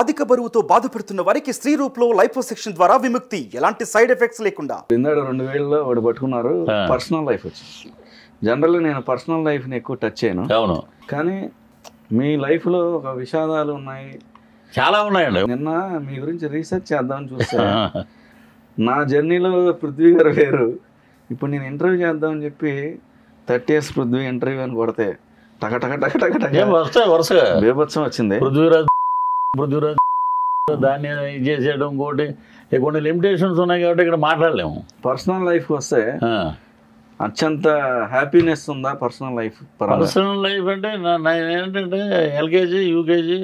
అధిక బరువుతో బాధపడుతున్న వారికి స్త్రీ రూప్లో లైపోసెక్షన్ ద్వారా విముక్తి. ఎలాంటి సైడ్ ఎఫెక్ట్స్ లేకుండా. రెండు వేలలో ఒకటి పట్టుకున్నారు. పర్సనల్ లైఫ్ వచ్చింది జనరల్గా నేను పర్సనల్ లైఫ్ని ఎక్కువ టచ్ చేయను. అవును. కానీ మీ లైఫ్లో ఒక విషాదాలు ఉన్నాయి. చాలా ఉన్నాయండి. నిన్న మీ గురించి రీసెర్చ్ చేద్దామని చూస్తే నా జర్నీలో పృథ్వీ గారు వేరు ఇప్పుడు నేను ఇంటర్వ్యూ చేద్దామని చెప్పి థర్టీ ఇయర్స్ పృథ్వీ ఇంటర్వ్యూ అని కొడితే టక టక టక టక టక వరుసగా? బీభత్సం వచ్చింది. పృథ్వీరాజ్ పృథ్వీరాజ్ దాన్ని ఇది చేసేయడం ఇంకోటి ఇక కొన్ని లిమిటేషన్స్ ఉన్నాయి కాబట్టి ఇక్కడ మాట్లాడలేము. పర్సనల్ లైఫ్ వస్తే. అత్యంత హ్యాపీనెస్ ఉందా పర్సనల్ లైఫ్ పర్సనల్ లైఫ్ అంటే ఏంటంటే LKG UKG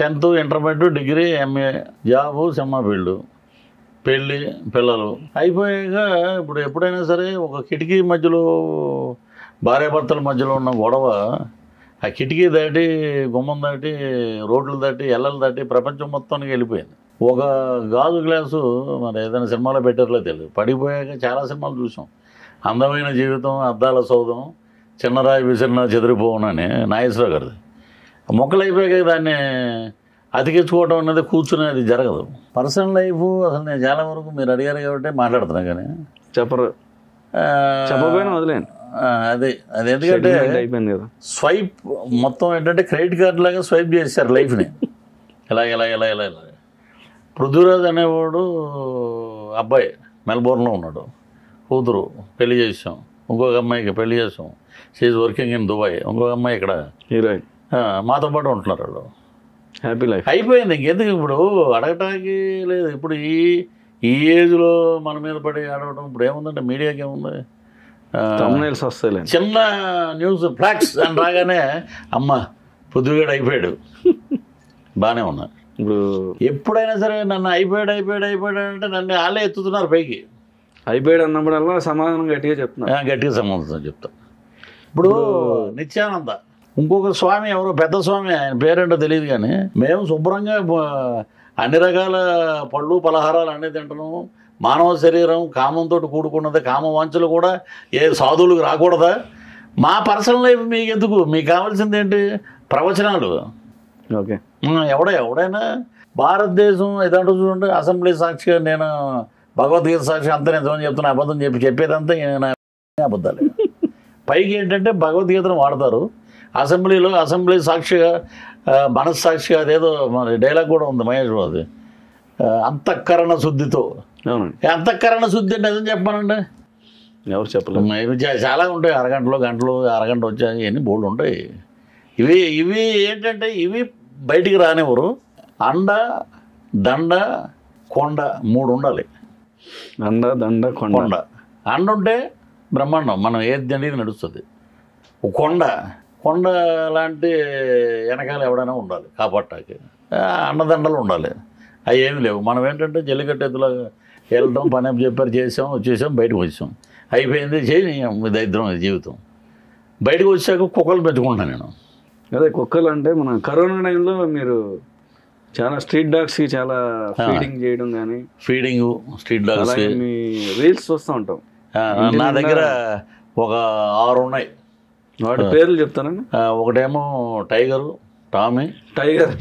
tenth intermediate degree MA job cinema field పెళ్ళి పిల్లలు. అయిపోయాక ఇప్పుడు ఎప్పుడైనా సరే ఒక కిటికీ మధ్యలో భార్యాభర్తల మధ్యలో ఉన్న గొడవ ఆ కిటికీ దాటి గుమ్మం దాటి రోడ్లు దాటి ఎల్లలు దాటి ప్రపంచం మొత్తానికి వెళ్ళిపోయింది. ఒక గాజు గ్లాసు మరి ఏదైనా సినిమాలో పెట్టారో తెలియదు. పడిపోయాక చాలా సినిమాలు చూసాం. అందమైన జీవితం అద్దాల సౌధం చిన్నరాయి విసిరిన చెదిరిపోవునని నాగేశ్వరరావు గారిది. మొక్కలు అయిపోయాక దాన్ని అతికించుకోవడం అనేది కూర్చుని అది జరగదు. పర్సనల్ లైఫ్ అసలు నేను చాలా వరకు మీరు అడిగారు కాబట్టి మాట్లాడుతున్నా కానీ చెప్పరు. వదిలేండి ఆ, అదే. అది ఎందుకంటే అయిపోయింది కదా. స్వైప్ మొత్తం ఏంటంటే క్రెడిట్ కార్డ్ లాగా స్వైప్ చేశారు లైఫ్ని. ఇలా ఇలా ఇలా ఇలా ఇలా. పృథ్వీరాజ్ అనేవాడు అబ్బాయి మెల్బోర్న్లో ఉన్నాడు. కూతురు పెళ్ళి చేసాం. ఇంకొక అమ్మాయికి పెళ్ళి చేసాం. షీఈ్ వర్కింగ్ ఇన్ దుబాయ్ ఇంకొక అమ్మాయి ఇక్కడ. హీరోయిన్ మాతో పాటు ఉంటున్నారు వాళ్ళు. హ్యాపీ లైఫ్ అయిపోయింది. ఇంకెందుకు ఇప్పుడు? అడగటానికి లేదు. ఇప్పుడు ఈ ఈ ఏజ్లో మన మీద పడి ఆడవడం ఇప్పుడు ఏముందంటే మీడియాకి ఏముంది? ఆ, తమ్నైల్స్ వస్తాయిలే చిన్న న్యూస్ ఫ్లాక్స్ అని రాగానే అమ్మ పొద్దుగాడు అయిపోయాడు. బాగానే ఉన్నా. ఇప్పుడు ఎప్పుడైనా సరే నన్ను అయిపోయాడు అయిపోయాడు అయిపోయాడు అంటే నన్ను వాళ్ళే ఎత్తుతున్నారు పైకి. అయిపోయాడు అన్నప్పుడల్లా సమాధానం గట్టిగా చెప్తున్నా. గట్టిగా సంబంధం చెప్తా. ఇప్పుడు నిత్యానంద ఇంకొక స్వామి ఎవరో పెద్ద స్వామి ఆయన పేరేంటో తెలియదు కానీ మేము శుభ్రంగా అన్ని రకాల పళ్ళు పలహారాలు అన్నీ తింటున్నాము. మానవ శరీరం కామంతో కూడుకున్నది కామ వాంఛలు కూడా ఏ సాధువులకు రాకూడదా? మా పర్సనల్ లైఫ్ మీకు ఎందుకు మీకు కావాల్సింది ఏంటి? ప్రవచనాలు. ఓకే. ఎవడ ఎవడైనా భారతదేశం ఏదంటూ చూడండి. అసెంబ్లీ సాక్షిగా నేను భగవద్గీత సాక్షి అంతా నిజమని చెప్తున్నా అబద్ధం చెప్పి చెప్పేదంతా నా అబద్ధాలే. పైకి ఏంటంటే భగవద్గీతను వాడతారు. అసెంబ్లీలో అసెంబ్లీ సాక్షిగా మనస్సాక్షిగా అదేదో మన డైలాగ్ కూడా ఉంది మహేష్ బాబుది. ఆ, అంతఃకరణ శుద్ధితో. అంతఃకరణ శుద్ధి అంటే నిజం చెప్పానండి ఎవరు చెప్పలేదు. చాలా ఉంటాయి. అరగంటలో గంటలు అరగంట వచ్చాయి ఇవన్నీ బోల్డ్ ఉంటాయి. ఇవి ఇవి ఏంటంటే ఇవి బయటికి రానివ్వరు. అండ దండ కొండ మూడు ఉండాలి. దండ దండ కొండ. అండ ఉంటే బ్రహ్మాండం. మనం ఏది అనేది నడుస్తుంది. కొండ. కొండ లాంటి వెనకాల ఎవడైనా ఉండాలి. కాపాడటానికి. ఆ, అండదండలు ఉండాలి. అవి ఏమి లేవు. మనం ఏంటంటే జల్లికట్టు వెళ్ళడం పని చెప్పారు చేసాం వచ్చేసాం బయటకు వచ్చాం అయిపోయింది చేయి దరిద్రం జీవితం. బయటకు వచ్చాక కుక్కలు పెట్టుకుంటాను నేను. అదే కుక్కలు అంటే మన కరోనా టైంలో మీరు చాలా స్ట్రీట్ డాగ్స్ చాలా ఫీడింగ్ చేయడం కానీ ఫీడింగ్ స్ట్రీట్ డాగ్స్. రీల్స్ చూస్తూ ఉంటాం. నా దగ్గర ఒక ఆరు ఉన్నాయి. వాటి పేర్లు చెప్తానండి ఒకటేమో Tiger Tommy. Tiger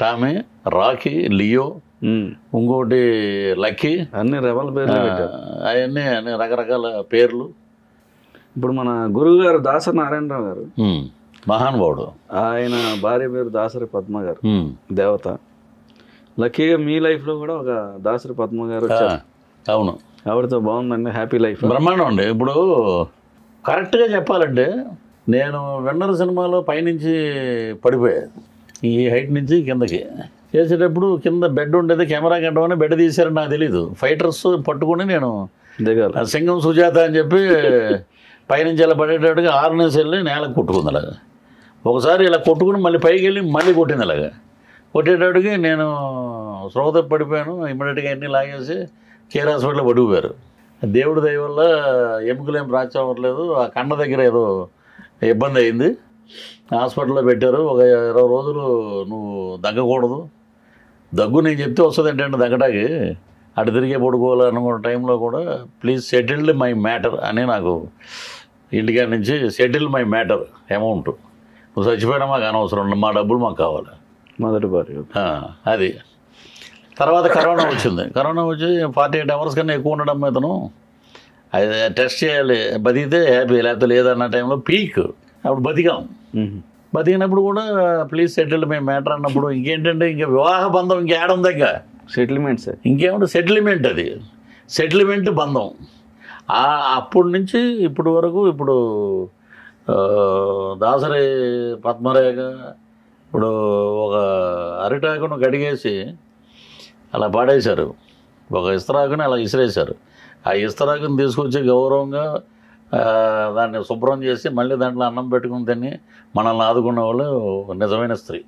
Tommy. Rocky Leo ఇంకోటి లక్కీ. అన్ని రెబల్ పేర్లు పెట్టారు. అవన్నీ అన్ని రకరకాల పేర్లు. ఇప్పుడు మన గురువు గారు దాసరి నారాయణరావు గారు. మహానుభావుడు. ఆయన భార్య పేరు దాసరి పద్మ గారు. దేవత. లక్కీగా మీ లైఫ్లో కూడా ఒక దాసరి పద్మ గారు వచ్చారు. అవును. ఆవిడతో బాగుందండి? Happy life. బ్రహ్మాండం అండి. ఇప్పుడు కరెక్ట్గా చెప్పాలంటే నేను విన్నర్ సినిమాలో పైనుంచి పడిపోయాను ఈ హైట్ నుంచి కిందకి. చేసేటప్పుడు కింద బెడ్ ఉండేది కెమెరా గంటమని బెడ్ తీశారని నాకు తెలీదు. ఫైటర్స్ పట్టుకుని నేను దిగాలి. సింగం సుజాత అని చెప్పి పైనుంచి ఇలా పడేటట్టుగా ఆరునేసి వెళ్ళి నేలకు కొట్టుకుంది అలాగా. ఒకసారి ఇలా కొట్టుకుని మళ్ళీ పైకి వెళ్ళి మళ్ళీ కొట్టింది అలాగా. కొట్టేటప్పటికి నేను శ్రోత పడిపోయాను ఇమ్మీడియట్గా అన్నీ లాగేసి కేర్ హాస్పిటల్లో పడిపోయారు. దేవుడి దయ వల్ల ఎముకలు ఏం ఫ్రాక్చర్ అవ్వట్లేదు ఆ కన్న దగ్గర ఏదో ఇబ్బంది అయింది. హాస్పిటల్లో పెట్టారు ఒక ఇరవై రోజులు నువ్వు దగ్గకూడదు దగ్గు నేను చెప్తే వస్తుంది ఏంటంటే దగ్గటాకి. అటు తిరిగే పడుకోవాలనుకున్న టైంలో కూడా ప్లీజ్ సెటిల్డ్ మై మ్యాటర్ అని నాకు ఇంటికాడ నుంచి సెటిల్ మై మ్యాటర్ అమౌంట్ నువ్వు చచ్చిపోయినా మాకు అనవసరం మా డబ్బులు మాకు కావాలి. మొదటి భార్య అది. తర్వాత కరోనా వచ్చింది. కరోనా వచ్చి ఫార్టీ ఎయిట్ అవర్స్ కన్నా ఎక్కువ ఉండడం మీదను అది టెస్ట్ చేయాలి బతికితే హ్యాపీ లేకపోతే లేదన్న టైంలో పీక్. అప్పుడు బతికాం. బతికినప్పుడు కూడా ప్లీజ్ సెటిల్ మేము మ్యాటర్ అన్నప్పుడు ఇంకేంటంటే ఇంకా వివాహ బంధం ఇంకేడుంది ఇంకా? సెటిల్మెంట్ సార్ ఇంకేమంటే సెటిల్మెంట్ అది. సెటిల్మెంట్ బంధం. అప్పటి నుంచి ఇప్పటి వరకు ఇప్పుడు దాసరి పద్మరేఖ ఇప్పుడు ఒక అరిటాకును కడిగేసి అలా పాడేశారు. ఒక ఇస్తరాకుని అలా ఇసిరేశారు. ఆ ఇస్తరాకుని తీసుకొచ్చి గౌరవంగా దాన్ని శుభ్రం చేసి మళ్ళీ దాంట్లో అన్నం పెట్టుకుని తిని మనల్ని ఆదుకున్న వాళ్ళు నిజమైన స్త్రీ.